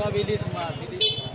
Baka bilis ma, bilis ma.